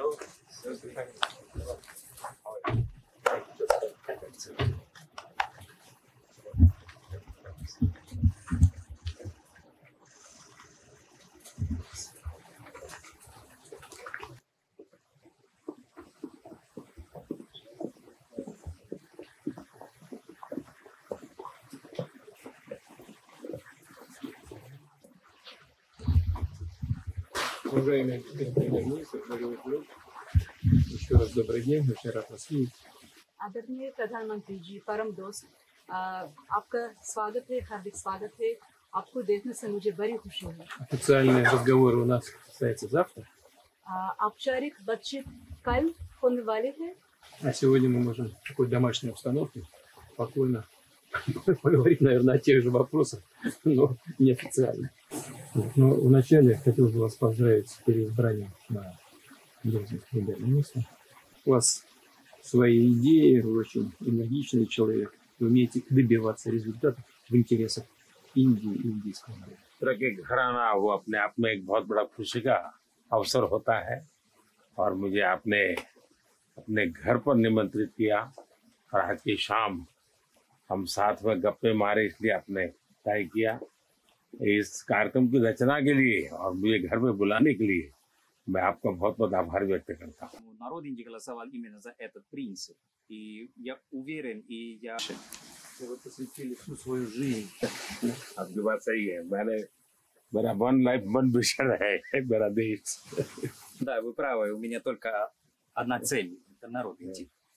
know. Уважаемый премьер-министр, дорогой друг, еще раз добрый день, очень рад вас видеть. आदरणीय प्रधानमंत्री जी परम दोस्त आ, आपका स्वागत है हार्दिक स्वागत है आपको देखने से मुझे बड़ी खुशी है Официальные разговоры у нас состоятся завтра, आ, औपचारिक बातचीत कल होने वाले हैं а сегодня мы можем в такой домашней обстановке спокойно поговорить, наверное, о тех же вопросах, но неофициально. Вот. Но вначале хотел бы вас поздравить с переизбранием на должность премьер-министра. У вас свои идеи, вы очень энергичный человек, вы умеете добиваться результатов в интересах Индии и индийского народа. तरह के घर आना वो अपने आप में एक बहुत बड़ा खुशी का अवसर होता है और मुझे आपने अपने घर पर निमंत्रित किया और आज की शाम हम साथ में गप्पे मारे इसलिए आपने तय किया इस कार्यक्रम की रचना के लिए और मुझे घर में बुलाने के लिए मैं आपका बहुत बहुत आभार व्यक्त करता हूँ Ну, Народ Индии голосовал именно за этот принцип. И я уверен, и я... Вы посвятили всю свою жизнь आपकी बात सही है मैंने मेरा वन लाइफ वन विशन है मेरा देश Да, вы правы, у меня только одна цель. Это народ Индии.